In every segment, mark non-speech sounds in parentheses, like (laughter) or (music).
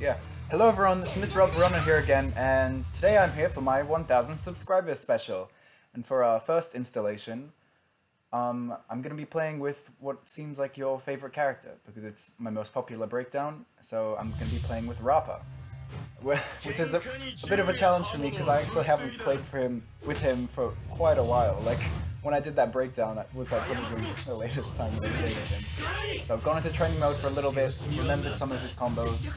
yeah. Hello everyone, it's Mr. Alberonen here again, and today I'm here for my 1000 subscribers special. And for our first installation, um, I'm gonna be playing with what seems like your favorite character, because it's my most popular breakdown, so I'm gonna be playing with Rappa. (laughs) Which is a, a bit of a challenge for me, because I actually haven't played for him with him for quite a while. Like, when I did that breakdown, it was like literally the latest time played him. So I've gone into training mode for a little bit, remembered some of his combos.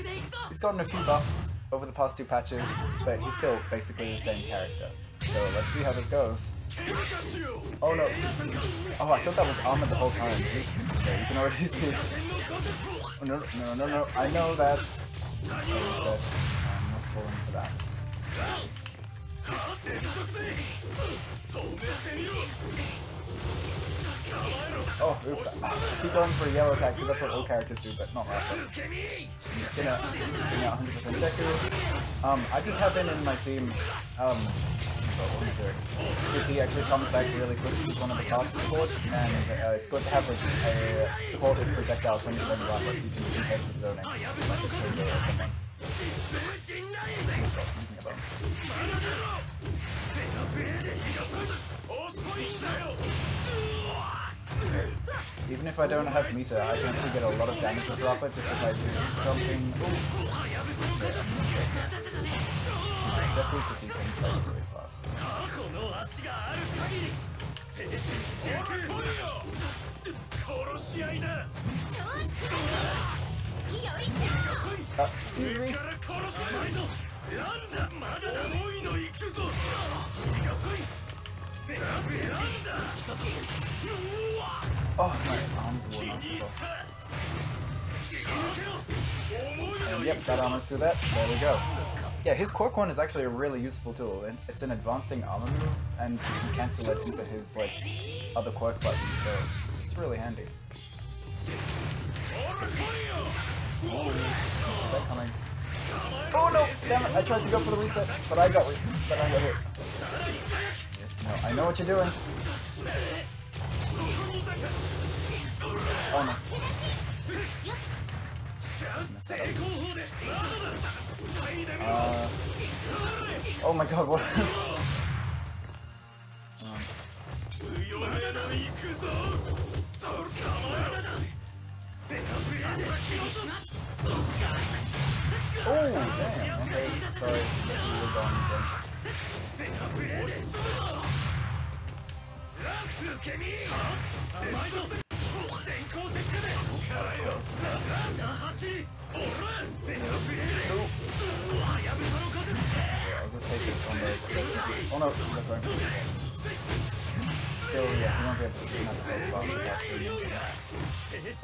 He's gotten a few buffs over the past two patches, but he's still basically the same character. So let's see how this goes. Oh no. Oh, I thought that was Ahmed the whole time. Oops. Okay, you can already (laughs) see. Oh, no, no, no, no, I know that's... I'm not falling for that. Oh, oops. Keep going for a yellow attack because that's what all characters do, but not Rappa. I'm just gonna, gonna 100% Deku. Um, I just have him in my team. Um, because he actually comes back really quick. He's one of the fastest supports, and uh, it's good to have a, a support with projectiles when you're playing Rappa so you can contest with zoning. Like. Even if I don't have meter, I can actually get a lot of damage with Rappa just if I do something. Definitely because he can play really fast. Uh, excuse me? Oh, my arms. And yep, that almost do that. There we go. Yeah, his quirk one is actually a really useful tool. It's an advancing armor move, and you can cancel it into his like other quirk buttons, so it's really handy. Oh no! Damn it! I tried to go for the reset, but I got but I got hit. I know what you're doing. Oh no. Uh, oh my god, what? (laughs)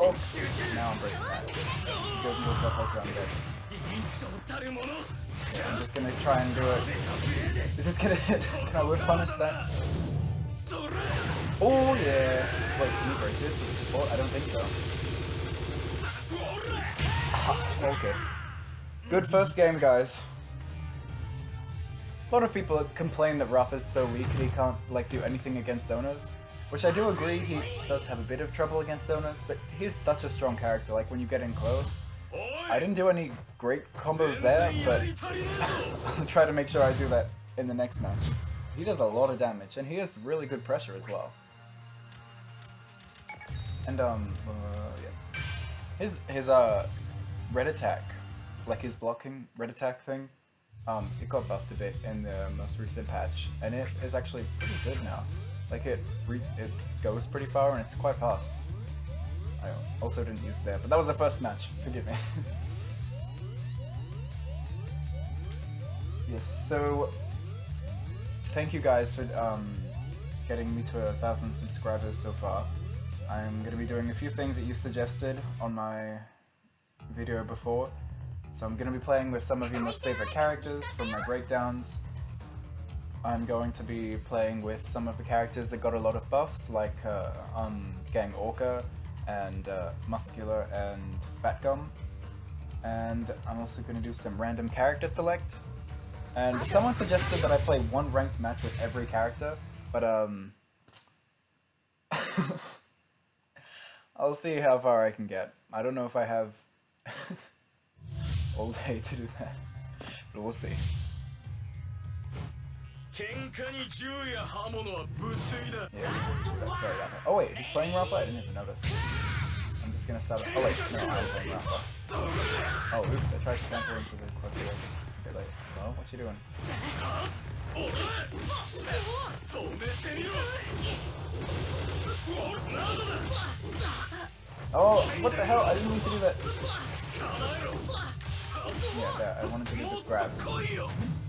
Oh, now I'm breaking that. Into a plus ultra, I'm dead. I'm just gonna try and do it. Is this gonna (laughs) hit? Can I whip punish that? Oh yeah! Wait, can you break this with support? I don't think so. Ah, okay. Good first game, guys. A lot of people complain that Rappa's so weak that he can't like do anything against zoners. Which I do agree, he does have a bit of trouble against zoners, but he's such a strong character, like when you get in close. I didn't do any great combos there, but I'll (laughs) try to make sure I do that in the next match. He does a lot of damage, and he has really good pressure as well. And, um, uh, yeah. His, his, uh, red attack, like his blocking red attack thing, um, it got buffed a bit in the most recent patch, and it is actually pretty good now. Like it, it goes pretty far and it's quite fast. I also didn't use that, but that was the first match. Forgive me. (laughs) yes. So thank you guys for um, getting me to a thousand subscribers so far. I'm going to be doing a few things that you suggested on my video before. So I'm going to be playing with some of your most favorite characters from my breakdowns. I'm going to be playing with some of the characters that got a lot of buffs, like uh, um, Gang Orca and uh, Muscular and Fat Gum. And I'm also going to do some random character select. And someone suggested that I play one ranked match with every character, but um... (laughs) I'll see how far I can get. I don't know if I have (laughs) all day to do that. But we'll see. 喧嘩に銃や刃物は無粋だ yeah, Oh wait, he's playing Rappa? I didn't even notice. I'm just gonna stop it. Oh wait, no, I'm playing Rappa. Oh, oops, I tried to cancel into the quirk. It's a bit late. Hello? What you doing? Oh, what the hell? I didn't mean to do that. Yeah, yeah I wanted to get this grab. Hmm?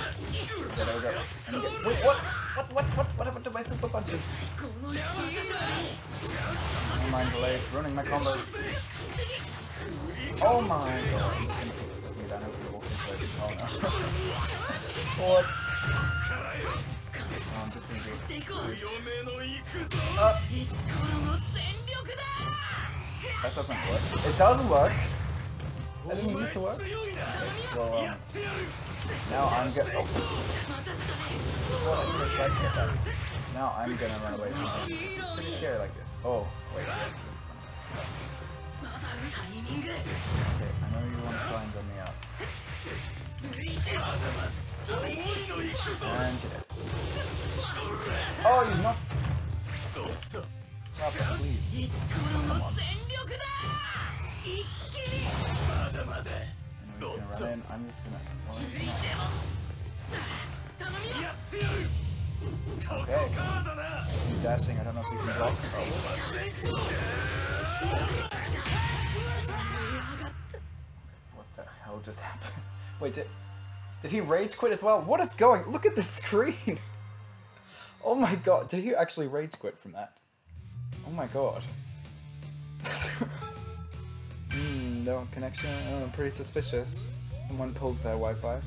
And get, wait, what? What, what, what, what happened to my super punches? Never mind the legs, ruining my combos. Oh my god, what? Oh, I'm just gonna do it. Uh, that doesn't work. It does work! That didn't used to work. Um, now I'm gonna. Oh. Now I'm gonna run away from her. It's pretty scary like this. Oh, wait. Okay, I know you want to try and gun me. And Oh, you not. Stop, please. Come on. I'm just gonna run in. I'm just gonna. Run okay. He's dashing. I don't know if he can block. What the hell just happened? Wait, did, did he rage quit as well? What is going? Look at the screen. (laughs) Oh my god, did he actually rage quit from that? Oh my god. (laughs) Hmm, no connection. Oh, pretty suspicious. Someone pulled their Wi-Fi.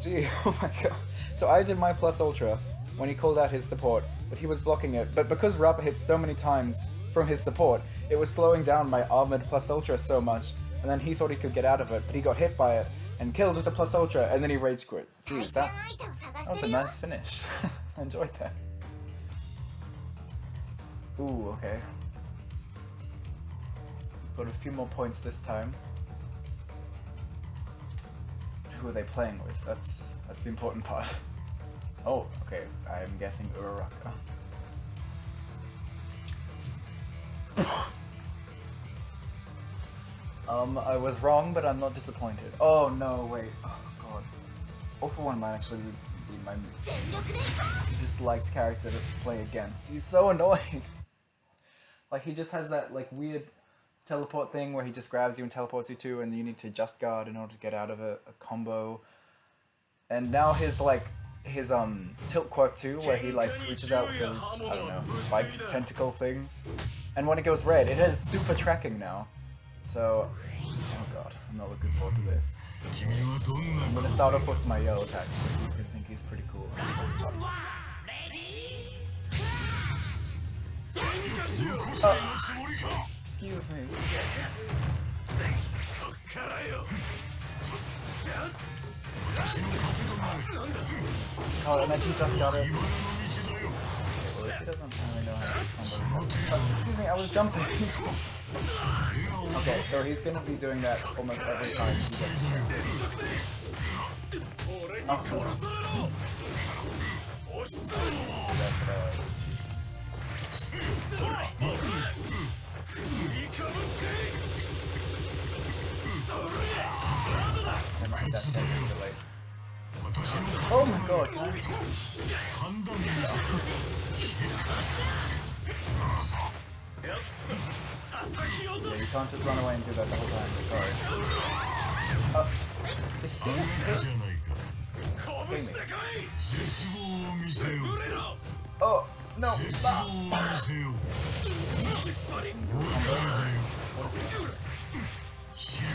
Gee, (laughs) oh my god. So I did my plus ultra when he called out his support, but he was blocking it. But because Rappa hit so many times from his support, it was slowing down my armored plus ultra so much. And then he thought he could get out of it, but he got hit by it and killed with the plus ultra, and then he rage quit. Jeez, that, that was a nice finish. (laughs) I enjoyed that. Ooh, okay. Got a few more points this time. Who are they playing with? That's that's the important part. (laughs) Oh, okay. I'm guessing Uraraka. (laughs) um, I was wrong, but I'm not disappointed. Oh no, wait. Oh god. Oh for one might actually be my disliked character to play against. He's so (laughs) annoying. like he just has that like weird teleport thing where he just grabs you and teleports you to, and you need to just guard in order to get out of a, a combo. And now his like his um tilt quirk too, where he like reaches out with his I don't know spike tentacle things, and when it goes red, it has super tracking now. So, oh god, I'm not looking forward to this. I'm gonna start off with my yellow attack because he's gonna think he's pretty cool. Uh, Excuse me. Oh, and then he just got it. Excuse me, I was jumping. okay, so he's gonna be doing that almost every time he gets here. Oh, cool. Oh my god! yeah, you can't just run away and do that the whole time. Sorry. Uh, did he just hit? Oh! No, stop.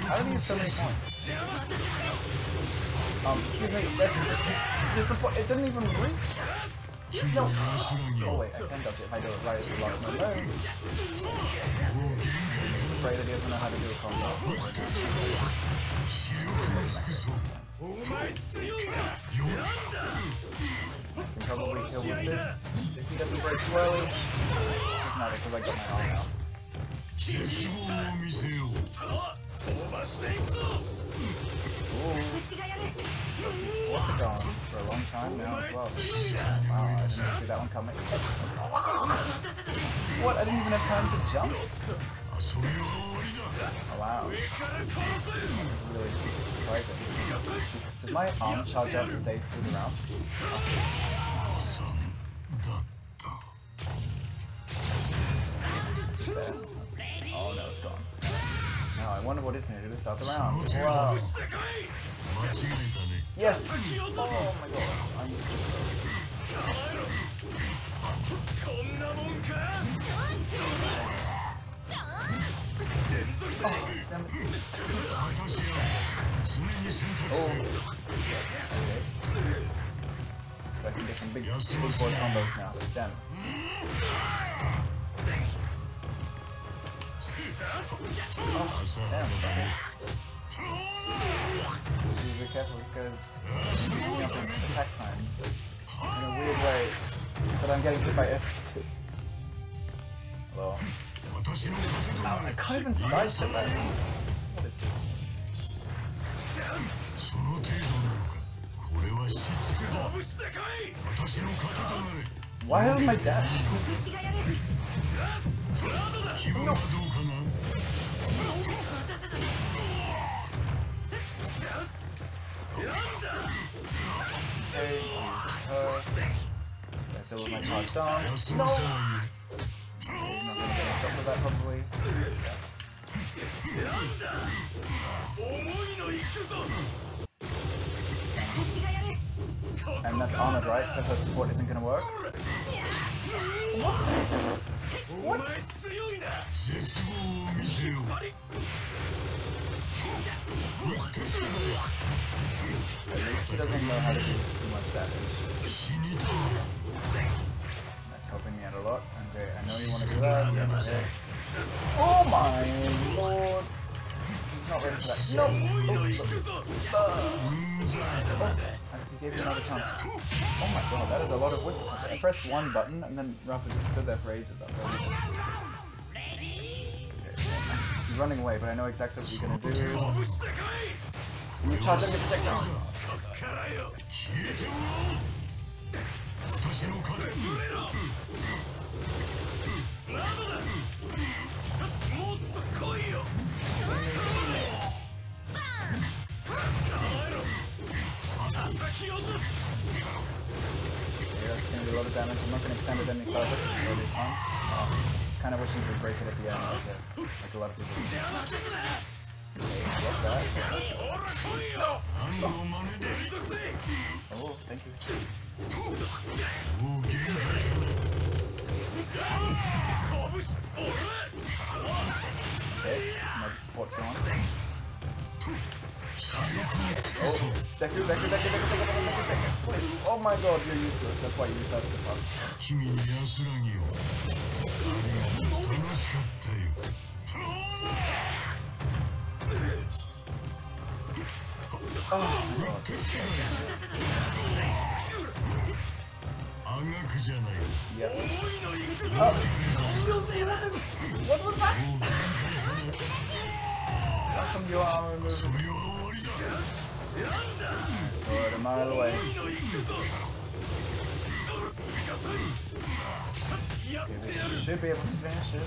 I don't need so many points. Um, excuse me, that's the point. It didn't even reach. No. Oh wait, I can dodge it if I do it right as lost my move. Afraid that he doesn't know how to do a combo. Can probably kill with this. He doesn't break too blows. Doesn't matter because I got my all now. Ooh. What's it gone? For a long time now as well. Wow, I didn't see that one coming. What? I didn't even have time to jump? Oh, wow. That's really surprising. Does my arm charge up stay through the round? that. Oh no, it's gone. Now I wonder what is going to do this other round. Wow. Yes! Oh my god, I'm just Oh, damn it. Oh. Okay. I can get some big, big boy combos now. Damn it. Oh, damn. Be careful, this guy's using up his attack times in a weird way, but I'm getting hit by it. Hello. Oh, I can't even. What is this? Why is my dash? No. With my charged. No! That probably. And that's armored, right? So her support isn't gonna work. What? お前強いな絶望を見せよう At least he doesn't know how to do too much damage. 死にた That's helping me out a lot. Okay, I know you want to do that. Okay. Oh my lord! not ready for that. No! 思い Oh, oh. gave you another chance. Oh my god, that is a lot of wood. I pressed one button and then Rappa just stood there for ages. He's running away, but I know exactly what you're gonna do. You charge up your projectile. Yeah, that's going to do a lot of damage. I'm not going to extend it any further every time. Um, it's oh, kind of wishing you break it at the end, like, a, like a lot of people. Okay, block that. Oh, thank you. Okay, another support one. Oh, Deku, Deku, Deku! my god, you're useless. That's why you touch the bus. Oh my god. Yeah. Oh. What was that? How come you are removing? I'm out of the way. Okay, should be able to finish it.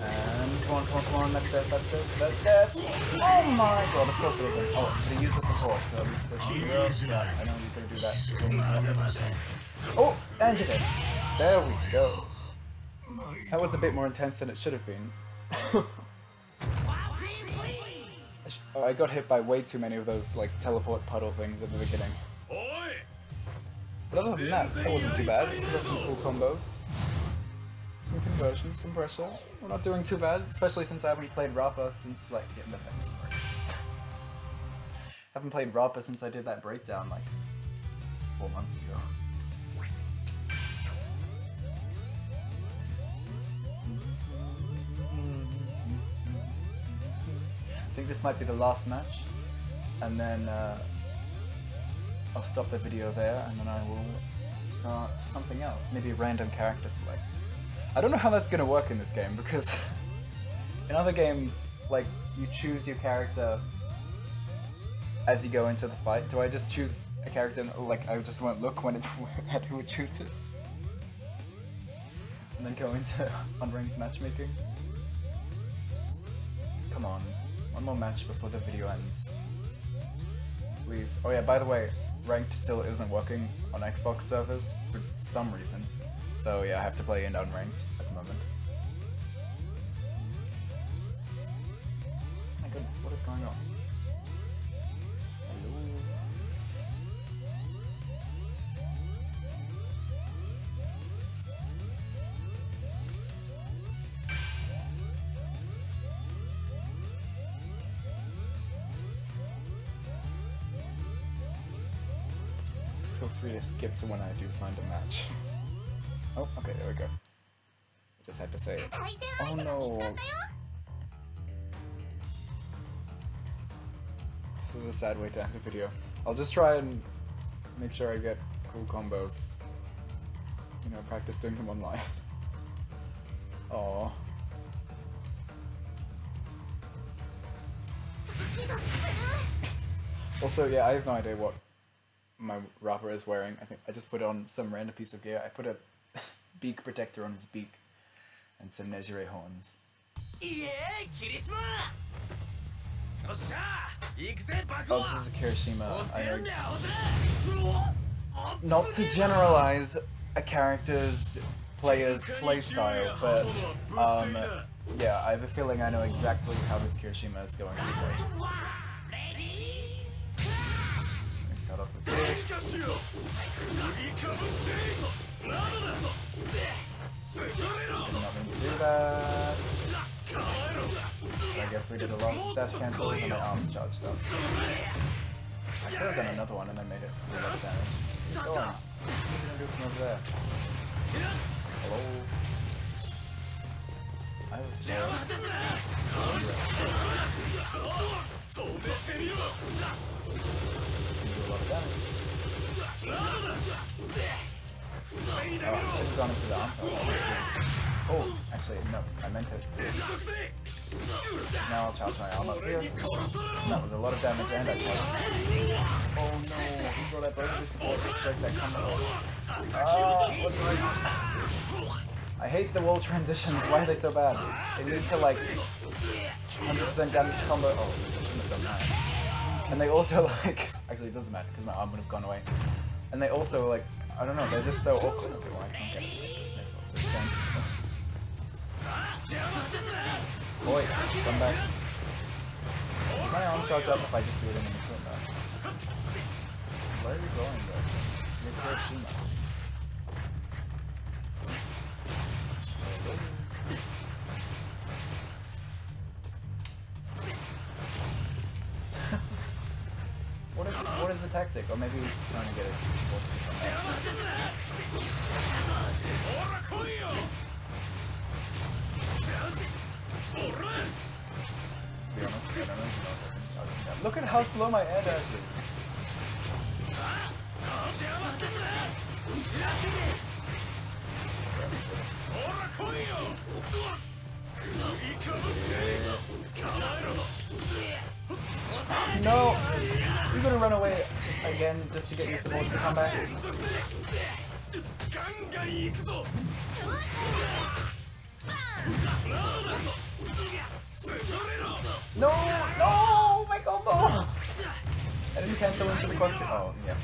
And come on, come on, come on, that's death, that's this, that's death! Oh my god, of course it wasn't. Oh, they used the support, so at least there's no I know you can do that. Oh, and you did. There we go. That was a bit more intense than it should have been. (laughs) I oh, I got hit by way too many of those like teleport puddle things at the beginning. But other than that, that wasn't too bad. We got some cool combos. Some conversions, some pressure. We're not doing too bad, especially since I haven't played Rappa since like yeah, the sorry. Haven't played Rappa since I did that breakdown like four months ago. Think this might be the last match, and then uh, I'll stop the video there, and then I will start something else. Maybe a random character select. I don't know how that's gonna work in this game because (laughs) in other games, like you choose your character as you go into the fight. Do I just choose a character and like I just won't look when it (laughs) at who it chooses, and then go into (laughs) unranked matchmaking? Come on, one more match before the video ends. Please. Oh yeah, by the way, ranked still isn't working on Xbox servers for some reason. So yeah, I have to play in unranked at the moment. My goodness, what is going on? feel free to skip to when I do find a match. Oh, okay, there we go. Just had to say it. Oh no! This is a sad way to end the video. I'll just try and make sure I get cool combos. You know, practice doing them online. (laughs) Oh. (laughs) also, yeah, I have no idea what my robber is wearing. I think I just put on some random piece of gear. I put a (laughs) beak protector on his beak and some Nejire horns. Oh, this is a Kirishima. I know. Not to generalize a character's player's playstyle, but um, yeah, I have a feeling I know exactly how this Kirishima is going to play that. I guess we did a lot of dash cancels and my arms charged up. I could have done another one and I made it a damage. What are you gonna do from over there? Hello? I was lot of damage. Oh, should have gone into the armor. Oh, actually, no, I meant it. Now I'll charge my armor here. That was a lot of damage and I charged. Oh no, he brought out both this break that combo. Oh, I hate the wall transitions, why are they so bad? They need to like 100% damage combo. Oh, I shouldn't have done that. And they also (laughs) like, actually it doesn't matter because my arm would have gone away. And they also like, I don't know, they're just so awkward. Okay, well I can't get missile, so Boy, come back. Is my arm charged up if I just do it in between though? Where are you going though? You're Kirishima. what is the tactic? Or maybe he's trying to get us. To be honest, I don't know if Look at how slow my air dash is. Yeah. No! You're gonna run away again just to get your supports to come back. No! No! My combo! I didn't cancel into the question. Oh, yeah.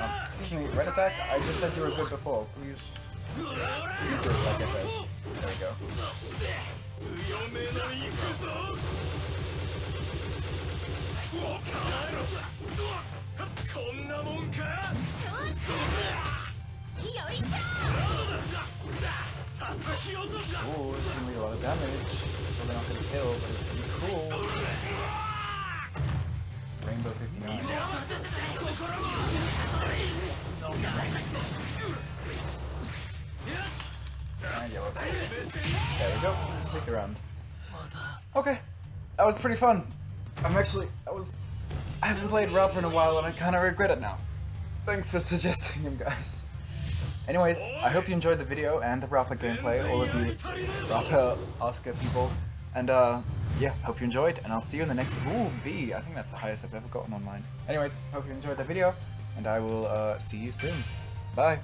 Um, excuse me, red attack? I just said you were good before, please. Be good, like I said. There we go. 強めの行くぞ構えろこんなもんかよいしょ叩き落とす Ooh, it's gonna be a lot of damage. probably not gonna kill, but it's Take a round. Okay. That was pretty fun. I'm actually, I was, I haven't played Rappa in a while and I kind of regret it now. Thanks for (laughs) suggesting him, guys. Anyways, I hope you enjoyed the video and the Rappa gameplay, all of you Rappa Oscar people. And uh, yeah, hope you enjoyed, and I'll see you in the next, ooh, B, I think that's the highest I've ever gotten on mine. Anyways, hope you enjoyed the video, and I will uh, see you soon. Bye.